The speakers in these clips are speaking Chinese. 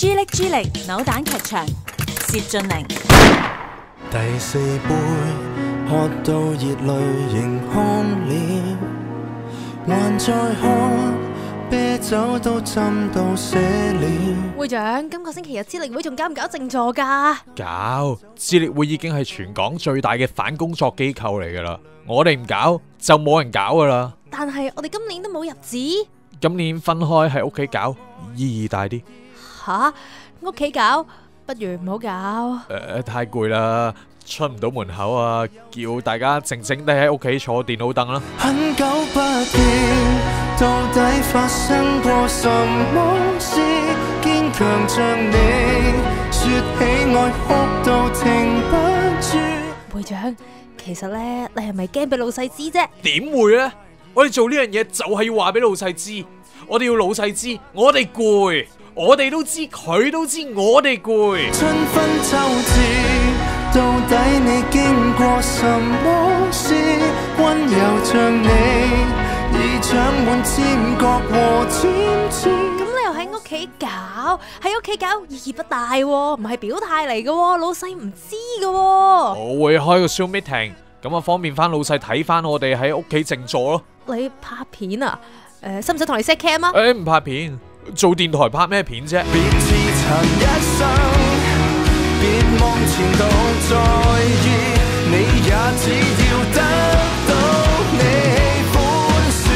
朱力朱力扭蛋剧场薛俊玲第四杯喝到热泪盈眶了，还在喝啤酒都浸到写了。会长，今个星期日资力会仲搞唔搞正座噶？搞资力会已经系全港最大嘅反工作机构嚟噶啦，我哋唔搞就冇人搞噶啦。但系我哋今年都冇入纸。今年分开喺屋企搞意义大啲。吓，屋企搞不如唔好搞。诶太攰啦，出唔到门口啊！叫大家静静地喺屋企坐电脑凳啦。很久不到到底生什事？你，起哭停住。会长，其实咧，你系咪惊俾老细知啫？点会咧？我哋做呢样嘢就系要话俾老细知，我哋要老细知，我哋攰。我哋都知，佢都知，我哋攰。春分秋至，到咁你又喺屋企搞，喺屋企搞意义不大喎，唔系表态嚟嘅，老细唔知嘅。我会开个 s h o m meeting，咁啊方便翻老细睇翻我哋喺屋企静坐咯。你拍片啊？诶，使唔使同你 set cam 啊？诶，唔拍片。做电台拍咩片啫便自残一生便望前度在意你也只要得到你喜欢说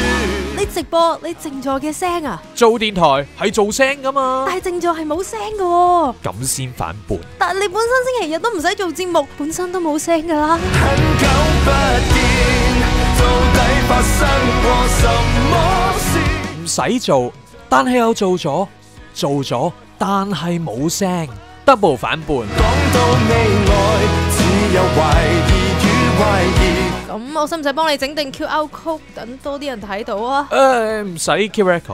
你直播你静坐嘅声啊做电台系做声噶嘛但系静坐系冇声噶咁先反叛但你本身星期日都唔使做节目本身都冇声噶啦很久不见到底发生过什么事唔使做但系又做咗，做咗，但系冇声，double 反叛。到未只有疑疑。咁我使唔使帮你整定 Q out 曲，等多啲人睇到啊？诶，唔使 Q R 曲，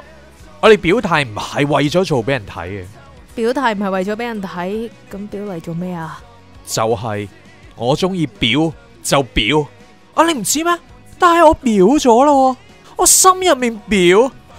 我哋表态唔系为咗做俾人睇嘅。表态唔系为咗俾人睇，咁表嚟做咩啊？就系我中意表就表啊！你唔知咩？但系我表咗咯，我心入面表。